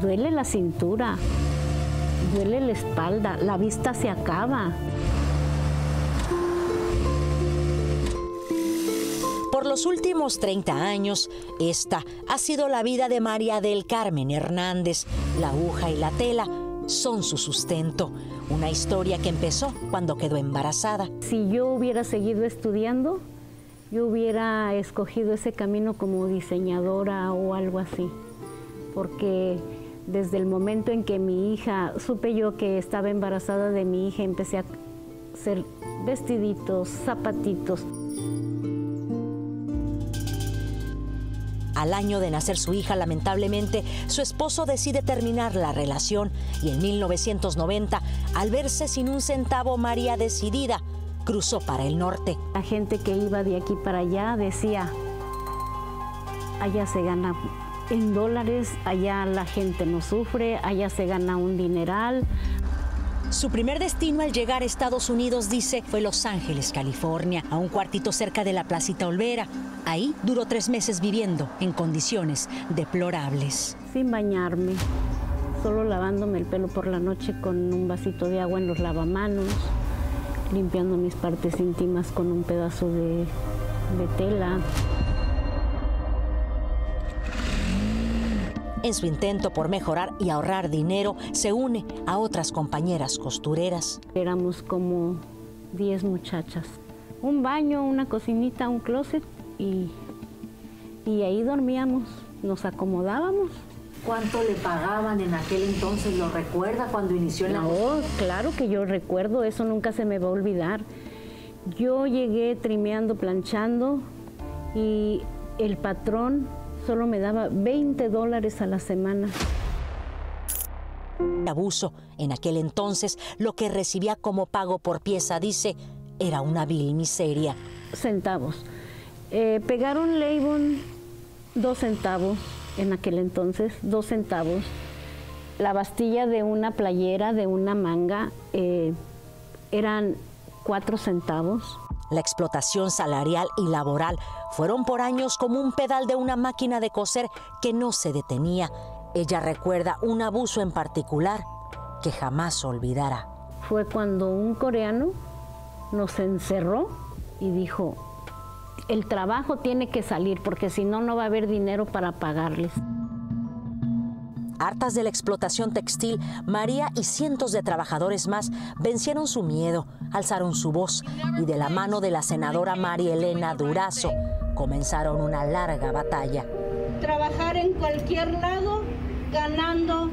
duele la cintura, duele la espalda, la vista se acaba. Por los últimos 30 años, esta ha sido la vida de María del Carmen Hernández. La aguja y la tela son su sustento. Una historia que empezó cuando quedó embarazada. Si yo hubiera seguido estudiando, yo hubiera escogido ese camino como diseñadora o algo así. Porque desde el momento en que mi hija, supe yo que estaba embarazada de mi hija, empecé a hacer vestiditos, zapatitos. Al año de nacer su hija, lamentablemente, su esposo decide terminar la relación y en 1990, al verse sin un centavo, María decidida cruzó para el norte. La gente que iba de aquí para allá decía, allá se gana en dólares, allá la gente no sufre, allá se gana un dineral. Su primer destino al llegar a Estados Unidos, dice, fue Los Ángeles, California, a un cuartito cerca de la Placita Olvera. Ahí duró tres meses viviendo en condiciones deplorables. Sin bañarme, solo lavándome el pelo por la noche con un vasito de agua en los lavamanos, limpiando mis partes íntimas con un pedazo de, de tela. En su intento por mejorar y ahorrar dinero, se une a otras compañeras costureras. Éramos como 10 muchachas. Un baño, una cocinita, un closet y, y ahí dormíamos, nos acomodábamos. ¿Cuánto le pagaban en aquel entonces? ¿Lo recuerda cuando inició la... No, claro que yo recuerdo, eso nunca se me va a olvidar. Yo llegué trimeando, planchando y el patrón solo me daba 20 dólares a la semana. Abuso. En aquel entonces, lo que recibía como pago por pieza, dice, era una vil miseria. Centavos. Eh, pegaron Leibon dos centavos en aquel entonces, dos centavos. La bastilla de una playera, de una manga, eh, eran cuatro centavos. La explotación salarial y laboral fueron por años como un pedal de una máquina de coser que no se detenía. Ella recuerda un abuso en particular que jamás olvidará. Fue cuando un coreano nos encerró y dijo, el trabajo tiene que salir porque si no, no va a haber dinero para pagarles. Hartas de la explotación textil, María y cientos de trabajadores más vencieron su miedo, alzaron su voz y de la mano de la senadora María Elena Durazo comenzaron una larga batalla. Trabajar en cualquier lado ganando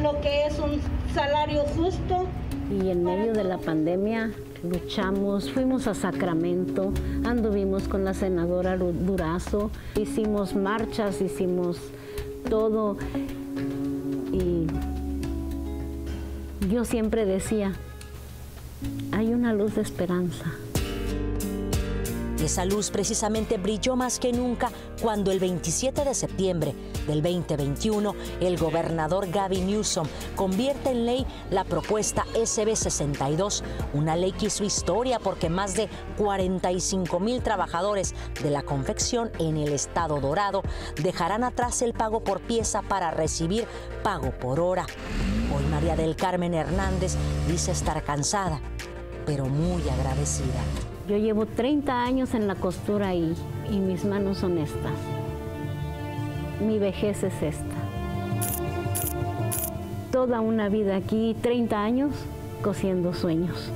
lo que es un salario justo. Y en medio de la pandemia luchamos, fuimos a Sacramento, anduvimos con la senadora Durazo, hicimos marchas, hicimos todo y yo siempre decía, hay una luz de esperanza. Esa luz precisamente brilló más que nunca cuando el 27 de septiembre del 2021 el gobernador Gavin Newsom convierte en ley la propuesta SB 62, una ley que hizo historia porque más de 45 mil trabajadores de la confección en el estado dorado dejarán atrás el pago por pieza para recibir pago por hora. Hoy María del Carmen Hernández dice estar cansada, pero muy agradecida. Yo llevo 30 años en la costura y, y mis manos son estas. Mi vejez es esta. Toda una vida aquí, 30 años, cosiendo sueños.